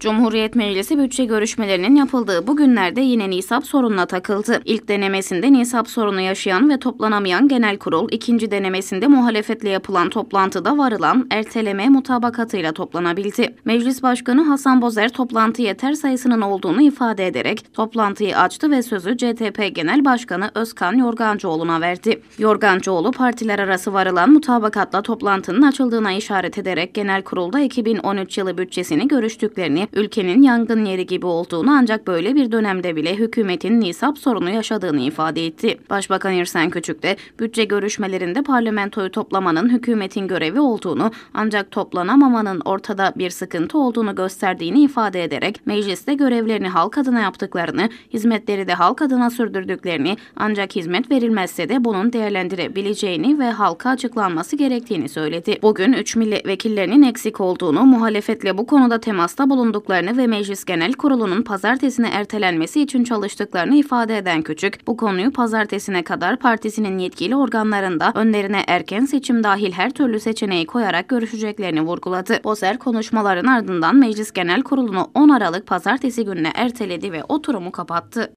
Cumhuriyet Meclisi bütçe görüşmelerinin yapıldığı bu günlerde yine nisap sorununa takıldı. İlk denemesinde nisap sorunu yaşayan ve toplanamayan genel kurul, ikinci denemesinde muhalefetle yapılan toplantıda varılan erteleme mutabakatıyla toplanabildi. Meclis Başkanı Hasan Bozer toplantı yeter sayısının olduğunu ifade ederek toplantıyı açtı ve sözü CTP Genel Başkanı Özkan Yorgancıoğlu'na verdi. Yorgancıoğlu partiler arası varılan mutabakatla toplantının açıldığına işaret ederek genel kurulda 2013 yılı bütçesini görüştüklerini ülkenin yangın yeri gibi olduğunu ancak böyle bir dönemde bile hükümetin nisap sorunu yaşadığını ifade etti. Başbakan İrsen Küçük de bütçe görüşmelerinde parlamentoyu toplamanın hükümetin görevi olduğunu ancak toplanamamanın ortada bir sıkıntı olduğunu gösterdiğini ifade ederek mecliste görevlerini halk adına yaptıklarını, hizmetleri de halk adına sürdürdüklerini ancak hizmet verilmezse de bunun değerlendirebileceğini ve halka açıklanması gerektiğini söyledi. Bugün 3 milletvekillerinin eksik olduğunu, muhalefetle bu konuda temasta bulunduklarını olduklarını ve Meclis Genel Kurulu'nun pazartesine ertelenmesi için çalıştıklarını ifade eden Küçük, bu konuyu pazartesine kadar partisinin yetkili organlarında önlerine erken seçim dahil her türlü seçeneği koyarak görüşeceklerini vurguladı. Bozer konuşmaların ardından Meclis Genel Kurulu'nu 10 Aralık pazartesi gününe erteledi ve oturumu kapattı.